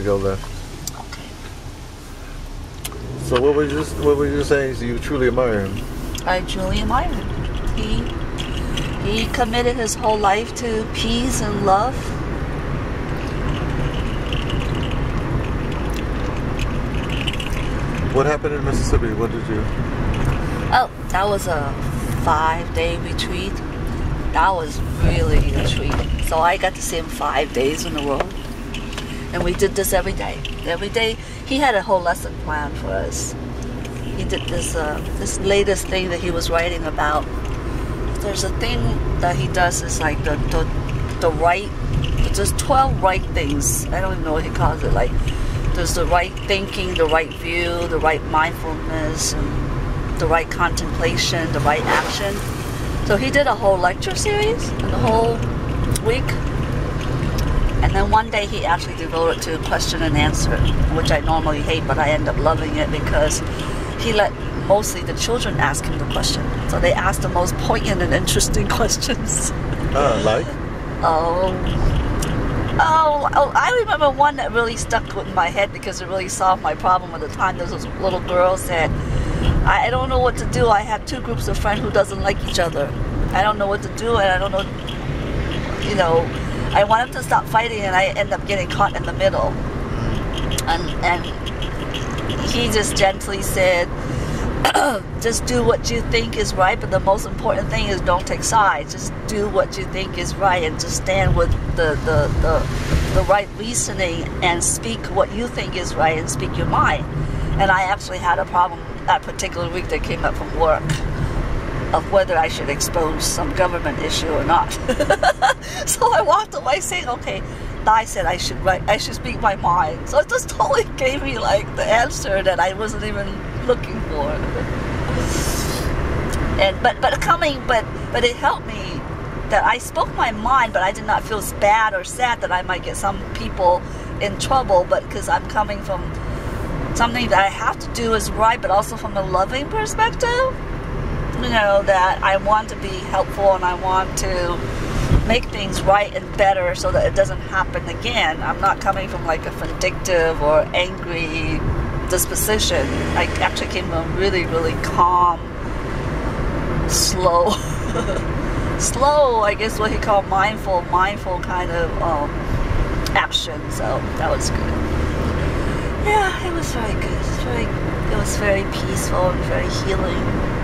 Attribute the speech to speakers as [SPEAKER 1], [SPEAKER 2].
[SPEAKER 1] Abigail left.
[SPEAKER 2] Okay.
[SPEAKER 1] So what were you what were you saying? So you truly admire him?
[SPEAKER 2] I truly admire him. He he committed his whole life to peace and love.
[SPEAKER 1] What happened in Mississippi? What did you?
[SPEAKER 2] Oh, that was a five-day retreat. That was really a treat. So I got to see him five days in a row, and we did this every day. Every day, he had a whole lesson plan for us. He did this uh, this latest thing that he was writing about. There's a thing that he does is like the the, the right. There's 12 right things. I don't even know what he calls it. Like there's the right thinking, the right view, the right mindfulness, and the right contemplation, the right action. So he did a whole lecture series in the whole week. And then one day he actually devoted to a question and answer, which I normally hate, but I end up loving it because he let mostly the children ask him the question. So they asked the most poignant and interesting questions.
[SPEAKER 1] Uh, like?
[SPEAKER 2] Oh, Oh, oh, I remember one that really stuck with my head because it really solved my problem at the time. There was little girl said, I, I don't know what to do. I have two groups of friends who doesn't like each other. I don't know what to do and I don't know, you know, I want them to stop fighting and I end up getting caught in the middle. And, and he just gently said, just do what you think is right, but the most important thing is don't take sides. Just do what you think is right and just stand with the, the, the, the right reasoning and speak what you think is right and speak your mind. And I actually had a problem that particular week that came up from work of whether I should expose some government issue or not. so I walked away saying, okay, I said I should write, I should speak my mind. So it just totally gave me like the answer that I wasn't even looking for. And but but coming but but it helped me that I spoke my mind, but I did not feel bad or sad that I might get some people in trouble. But because I'm coming from something that I have to do is right, but also from a loving perspective. Know that I want to be helpful and I want to make things right and better so that it doesn't happen again. I'm not coming from like a vindictive or angry disposition. I actually came from really, really calm, slow, slow, I guess what he called mindful, mindful kind of um, action. So that was good. Yeah, it was very good. It was very, it was very peaceful and very healing.